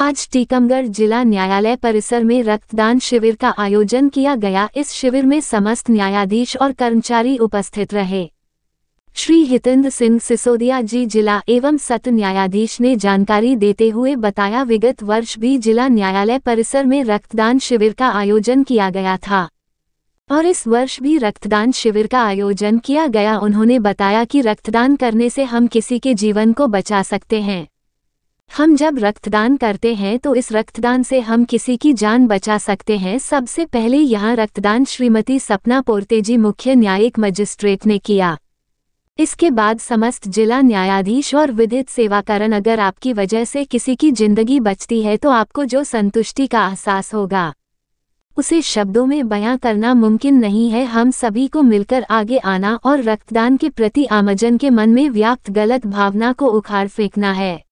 आज टीकमगढ़ जिला न्यायालय परिसर में रक्तदान शिविर का आयोजन किया गया। इस शिविर में समस्त न्यायाधीश और कर्मचारी उपस्थित रहे। श्री हितेंद्र सिंह सिसोदिया जी जिला एवं सत्र न्यायाधीश ने जानकारी देते हुए बताया, विगत वर्ष भी जिला न्यायालय परिसर में रक्तदान शिविर का आयोजन किया गया था। और इस वर्ष भी रक्तदान शिविर का आयोजन किया गया। उन्होंने बताया कि रक्तदान करने से हम किसी के जीवन को बचा सकते हैं। हम जब रक्तदान करते हैं तो इस रक्तदान से हम किसी की जान बचा सकते हैं। सबसे पहले यहाँ रक्तदान श्रीमती सपना पोर्तेजी मुख्य न्यायिक मजिस्ट्रेट ने किया। इसके बाद समस्त जिला न्यायाधीश और विधित सेवाकरण, अगर आपकी वजह से किसी की ज़िंदगी बचती है तो आपको जो संतुष्टि का एहसास होगा। उसे शब्दों में बयां करना मुमकिन नहीं है। हम सभी को मिलकर आगे आना और रक्तदान के प्रति आमजन के मन में व्याप्त गलत भावना को उखाड़ फेंकना है।